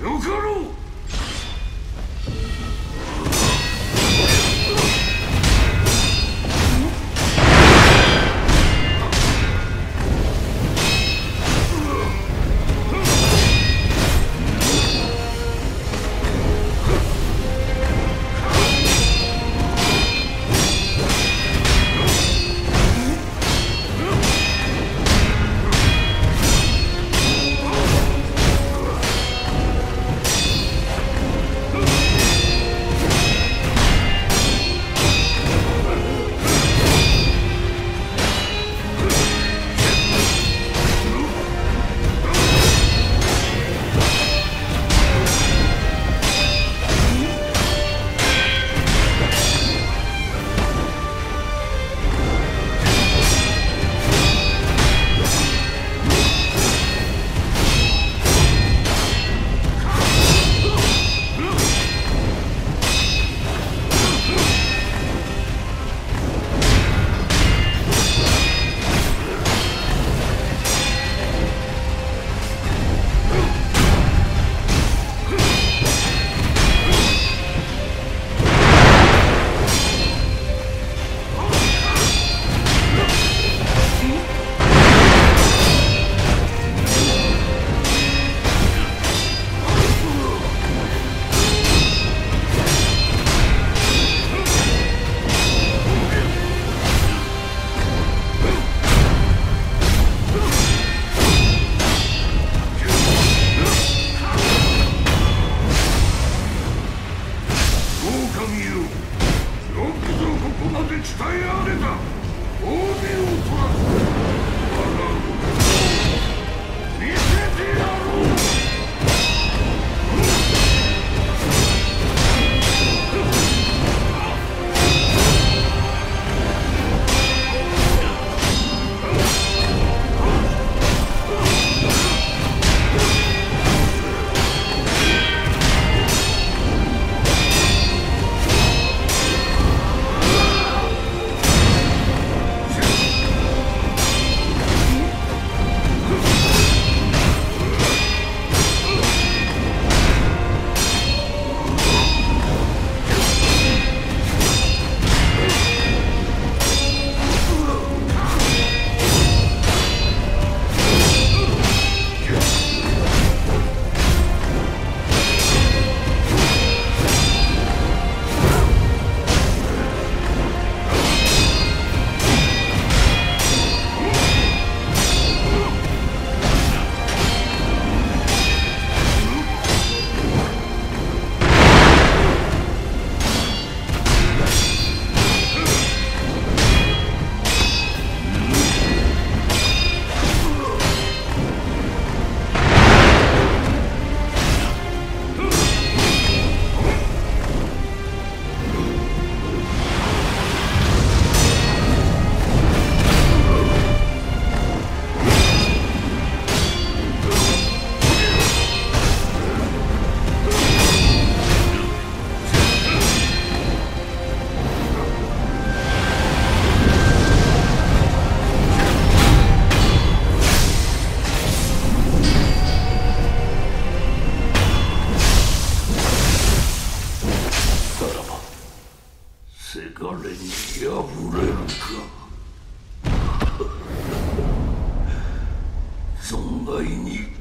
よかろよ。よくぞここまで伝えられた。褒美を取らず。所以你。